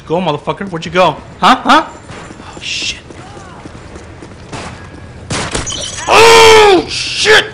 you go, motherfucker? Where'd you go? Huh? Huh? Oh, shit. Oh, shit!